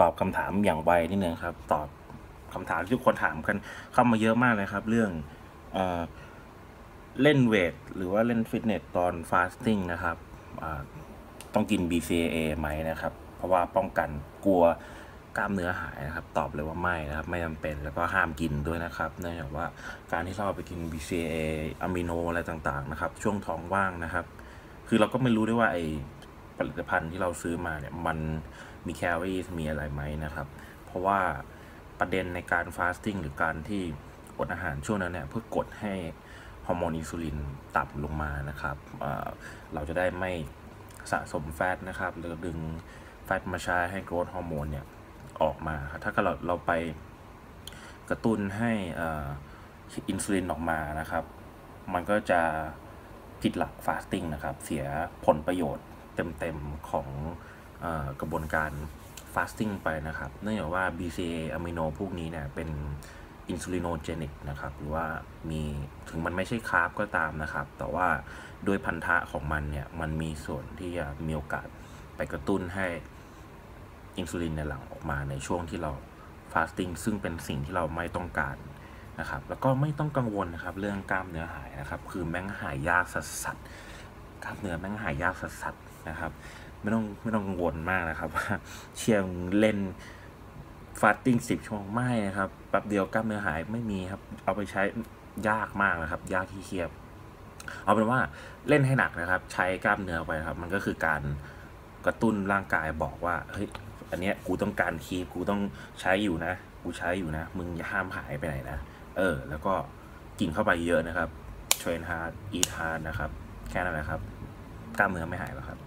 ตอบคำถามอย่างไวนิดนึงครับ ตอบคำถามที่ทุกคนถามกันเข้ามาเยอะมากเลยครับ เรื่องเอเล่นเวทหรือว่าเล่นฟิตเนสตอนฟาสติ้งนะครับต้องกิน BCAA ไหมนะครับ เพราะว่าป้องกันกลัวกล้ามเนื้อหายนะครับ ตอบเลยว่าไม่นะครับ ไม่จำเป็นแล้วก็ห้ามกินด้วยนะครับเนื่องจากว่าการที่เราไปกิน BCAA อะมิโนอะไรต่างๆนะครับ ช่วงท้องว่างนะครับ คือเราก็ไม่รู้ด้วยว่าไอ ผลิตภัณฑ์ที่เราซื้อมาเนี่ยมันมีแคลอรี่มีอะไรไหมนะครับ เพราะว่าประเด็นในการ fasting หรือการที่อดอาหารช่วงนั้นเนี่ยเพื่อกดให้ฮอร์โมนอินซูลินต่ำลงมานะครับเเราจะได้ไม่สะสม fat นะครับหรือดึง fat มาใช้ให้ growth hormone เนี่ยออกมาถ้าเกิดเราเราไปกระตุ้นให้อินซูลินออกมานะครับ มันก็จะผิดหลัก fasting นะครับ เสียผลประโยชน์ เต็มๆของอกระบวนการ fasting ไปนะครับ เนื่องจากว่า BCA อะมิโนพวกนี้เนี่ยเป็น insulinogenic นะครับ หรือว่ามีถึงมันไม่ใช่ carb ก็ตามนะครับ แต่ว่าด้วยพันธะของมันเนี่ย มันมีส่วนที่จะมีโอกาสไปกระตุ้นให้อินซูลินเนี่ยหลั่งออกมาในช่วงที่เรา fasting ซึ่งเป็นสิ่งที่เราไม่ต้องการนะครับ แล้วก็ไม่ต้องกังวลนะครับ เรื่องกล้ามเนื้อหายนะครับ คือแม่งหายยากสัสสัสกล้ามเนื้อแม่งหายยากสัสสัส นะครับ ไม่ต้องไม่ต้องกังวลมากนะครับว่าเชียงเล่นฟาสติ้งสิบชั่วโมงไม่นะครับแป๊บเดียวกล้ามเนื้อหายไม่มีครับ เอาไปใช้ยากมากนะครับ ยากที่เคียบ เอาเป็นว่าเล่นให้หนักนะครับ ใช้กล้ามเนื้อไปครับ มันก็คือการกระตุ้นร่างกายบอกว่าเฮ้ยอันเนี้ยกูต้องการคีบกูต้องใช้อยู่นะ กูใช้อยู่นะ มึงอย่าห้ามหายไปไหนนะ เออ แล้วก็กินเข้าไปเยอะนะครับ train hard eat hard นะครับ แค่นั้นแหละครับ กล้ามเนื้อไม่หายแล้วครับ